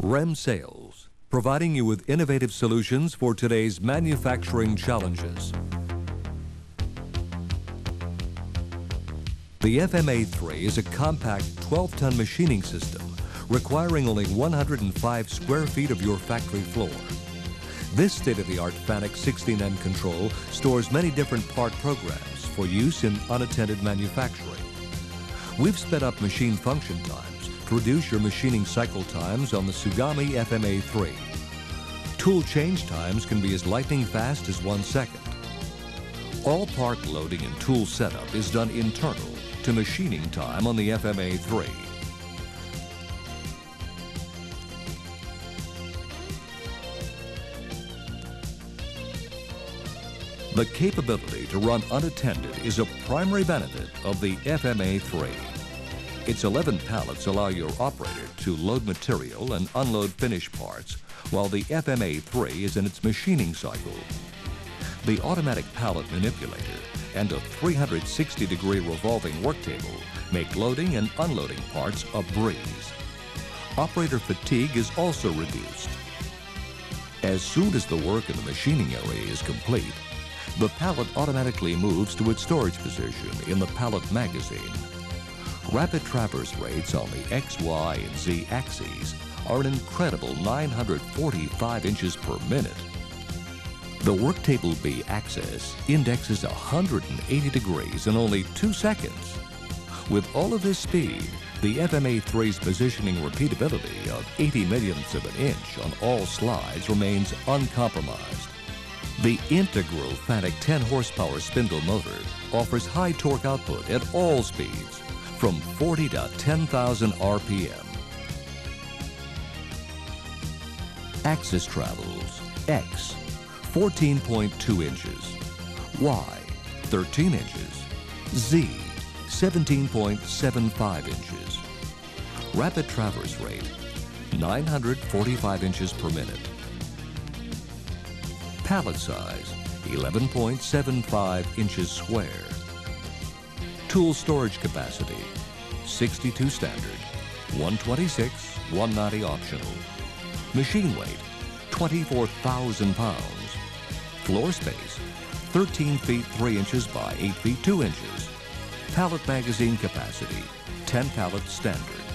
REM Sales, providing you with innovative solutions for today's manufacturing challenges. The FMA3 is a compact 12-ton machining system requiring only 105 square feet of your factory floor. This state-of-the-art FANUC 16M control stores many different part programs for use in unattended manufacturing. We've sped up machine function times to reduce your machining cycle times on the Tsugami FMA3. Tool change times can be as lightning fast as one second. All part loading and tool setup is done internal to machining time on the FMA3. The capability to run unattended is a primary benefit of the FMA3. Its 11 pallets allow your operator to load material and unload finished parts while the FMA3 is in its machining cycle. The automatic pallet manipulator and a 360 degree revolving work table make loading and unloading parts a breeze. Operator fatigue is also reduced. As soon as the work in the machining area is complete, the pallet automatically moves to its storage position in the pallet magazine. Rapid traverse rates on the X, Y, and Z axes are an incredible 945 inches per minute. The Worktable B axis indexes 180 degrees in only two seconds. With all of this speed, the FMA3's positioning repeatability of 80 millionths of an inch on all slides remains uncompromised. The integral FANUC 10 horsepower spindle motor offers high torque output at all speeds from 40 to 10,000 RPM. Axis travels X 14.2 inches, Y 13 inches, Z 17.75 inches. Rapid traverse rate 945 inches per minute. Pallet size 11.75 inches square. Tool storage capacity 62 standard, 126, 190 optional. Machine weight 24,000 pounds. Floor space 13 feet 3 inches by 8 feet 2 inches. Pallet magazine capacity 10 pallets standard.